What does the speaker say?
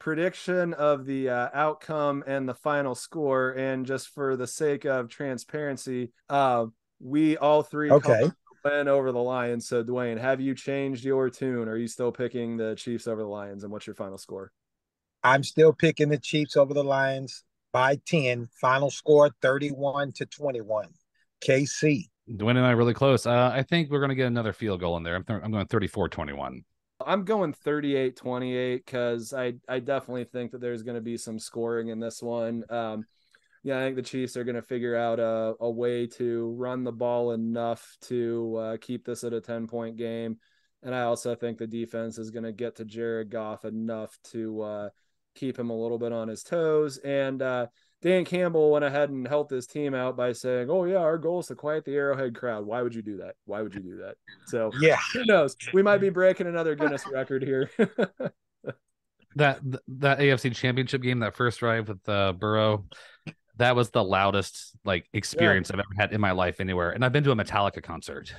prediction of the uh, outcome and the final score. And just for the sake of transparency, uh, we all three okay win over the Lions. So, Dwayne, have you changed your tune? Are you still picking the Chiefs over the Lions? And what's your final score? I'm still picking the Chiefs over the Lions by 10. Final score 31 to 21. KC. Dwayne and I really close. Uh, I think we're going to get another field goal in there. I'm, th- I'm going 34 21. I'm going 38 28 because I, I definitely think that there's going to be some scoring in this one. Um, yeah, I think the Chiefs are going to figure out a, a way to run the ball enough to uh, keep this at a 10 point game. And I also think the defense is going to get to Jared Goff enough to uh, keep him a little bit on his toes. And uh, Dan Campbell went ahead and helped his team out by saying, "Oh yeah, our goal is to quiet the Arrowhead crowd." Why would you do that? Why would you do that? So yeah, who knows? We might be breaking another Guinness record here. that that AFC Championship game, that first drive with uh, Burrow, that was the loudest like experience yeah. I've ever had in my life anywhere. And I've been to a Metallica concert.